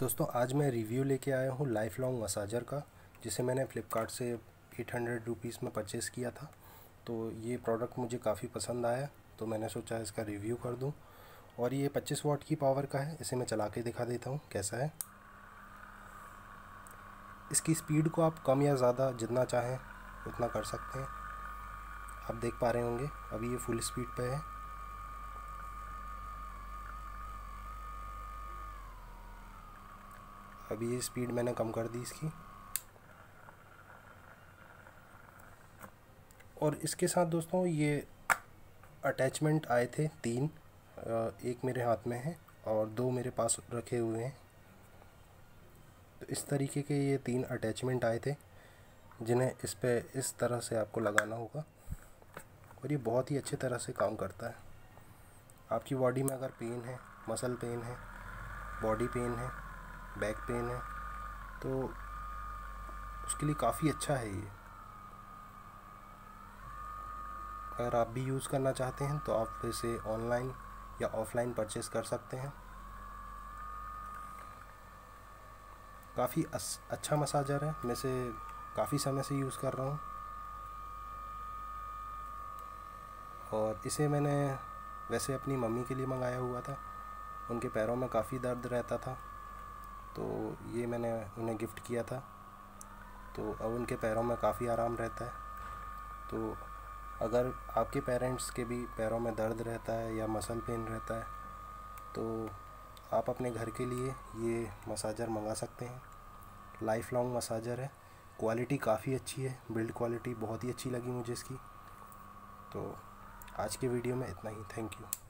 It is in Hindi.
दोस्तों, आज मैं रिव्यू लेके आया हूँ लाइफ लॉन्ग मसाजर का, जिसे मैंने फ़्लिपकार्ट से एट हंड्रेड रुपीज़ में परचेज़ किया था। तो ये प्रोडक्ट मुझे काफ़ी पसंद आया तो मैंने सोचा इसका रिव्यू कर दूँ। और ये 25 वाट की पावर का है, इसे मैं चला के दिखा देता हूँ, कैसा है। इसकी स्पीड को आप कम या ज़्यादा जितना चाहें, उतना कर सकते हैं। आप देख पा रहे होंगे, अभी ये फुल स्पीड पे है। अभी ये स्पीड मैंने कम कर दी इसकी। और इसके साथ दोस्तों ये अटैचमेंट आए थे तीन। एक मेरे हाथ में है और दो मेरे पास रखे हुए हैं। तो इस तरीके के ये तीन अटैचमेंट आए थे, जिन्हें इस पे इस तरह से आपको लगाना होगा। और ये बहुत ही अच्छे तरह से काम करता है। आपकी बॉडी में अगर पेन है मसल पेन है बॉडी पेन है बैक पेन है तो उसके लिए काफ़ी अच्छा है ये। अगर आप भी यूज़ करना चाहते हैं तो आप इसे ऑनलाइन या ऑफलाइन परचेज़ कर सकते हैं। काफ़ी अच्छा मसाजर है, मैं इसे काफ़ी समय से यूज़ कर रहा हूँ। और इसे मैंने वैसे अपनी मम्मी के लिए मंगाया हुआ था, उनके पैरों में काफ़ी दर्द रहता था। तो ये मैंने उन्हें गिफ्ट किया था। तो अब उनके पैरों में काफ़ी आराम रहता है। तो अगर आपके पेरेंट्स के भी पैरों में दर्द रहता है या मसल पेन रहता है तो आप अपने घर के लिए ये मसाजर मंगा सकते हैं। लाइफ लॉन्ग मसाजर है। क्वालिटी काफ़ी अच्छी है। बिल्ड क्वालिटी बहुत ही अच्छी लगी मुझे इसकी। तो आज के वीडियो में इतना ही। Thank you.